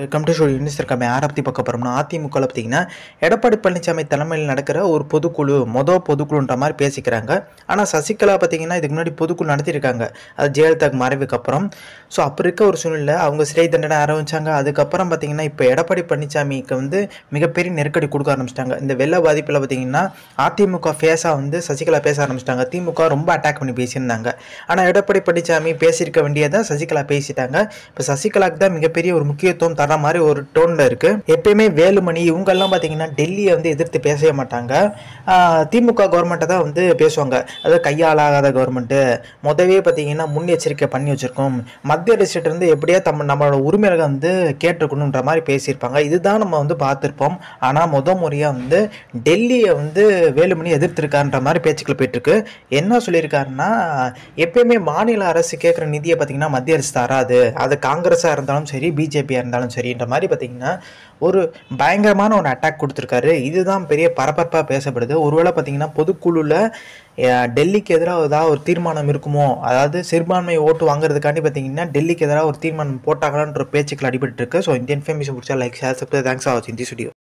Welcome to show Younis இருக்காம யாரை பற்றி பார்க்க போகிறோம்னா அதிமுகவில் பார்த்தீங்கன்னா எடப்பாடி பழனிசாமி தலைமையில் நடக்கிற ஒரு பொதுக்குழு மொதல் பொதுக்குழுன்ற மாதிரி பேசிக்கிறாங்க. ஆனால் சசிகலா பார்த்தீங்கன்னா இதுக்கு முன்னாடி பொதுக்குழு நடத்தியிருக்காங்க. அது ஜெயலலிதாக்கு மறைவுக்கு அப்புறம். ஸோ அப்போ இருக்க ஒரு சூழ்நிலை அவங்க சிறை தண்டனை ஆரம்பித்தாங்க அதுக்கப்புறம் பார்த்தீங்கன்னா இப்போ எடப்பாடி பழனிசாமிக்கு வந்து மிகப்பெரிய நெருக்கடி கொடுக்க ஆரம்பிச்சிட்டாங்க. இந்த வெள்ள பாதிப்பில் பார்த்தீங்கன்னா அதிமுக ஃபேஸாக வந்து சசிகலா பேச ஆரம்பிச்சிட்டாங்க. திமுக ரொம்ப அட்டாக் பண்ணி பேசியிருந்தாங்க. ஆனால் எடப்பாடி பழனிசாமி பேசியிருக்க வேண்டியதை சசிகலா பேசிட்டாங்க. இப்போ சசிகலாக்கு தான் மிகப்பெரிய ஒரு முக்கியத்துவம் தர மாதிரி ஒரு டோனில் இருக்குது எப்பயுமே வேலுமணி இவங்கெல்லாம் பார்த்தீங்கன்னா டெல்லியை வந்து எதிர்த்து பேசவே மாட்டாங்க. திமுக கவர்மெண்ட்டை தான் வந்து பேசுவாங்க. அதாவது கையாளாகாத கவர்மெண்ட்டு முதவே பார்த்தீங்கன்னா முன்னெச்சரிக்கை பண்ணி வச்சுருக்கோம். மத்திய அரசிட்ட இருந்து எப்படியா தம் நம்மளோட உரிமைகளை வந்து கேட்டிருக்கணுன்ற மாதிரி பேசியிருப்பாங்க. இதுதான் நம்ம வந்து பார்த்துருப்போம். ஆனால் முத முறையாக வந்து டெல்லியை வந்து வேலுமணி எதிர்த்திருக்கான்ற மாதிரி பேச்சுக்கள் போயிட்டுருக்கு. என்ன சொல்லியிருக்காருன்னா எப்பயுமே மாநில அரசு கேட்குற நிதியை பார்த்தீங்கன்னா மத்திய அரசு தராது. அது காங்கிரஸாக இருந்தாலும் சரி பிஜேபியாக இருந்தாலும் சரின்ற மாதிரி பார்த்தீங்கன்னா ஒரு பயங்கரமான ஒரு அட்டாக் கொடுத்துருக்காரு. இதுதான் பெரிய பரபரப்பாக பேசப்படுது. ஒருவேளை பார்த்தீங்கன்னா பொதுக்குழுவில் டெல்லிக்கு எதிராக ஏதாவது ஒரு தீர்மானம் இருக்குமோ? அதாவது சிறுபான்மை ஓட்டு வாங்குறதுக்காண்டி பார்த்தீங்கன்னா டெல்லிக்கு எதிராக ஒரு தீர்மானம் போட்டாங்களான்ற பேச்சுக்கள் அடிபட்டு இருக்கு. ஸோ இந்தியன் ஃபேமிஸ் பிடிச்சா லைக் ஷேர் சப்ஸ்கிரைப் தேங்க்ஸ் ஆச்சு இந்தி ஸ்டுடியோ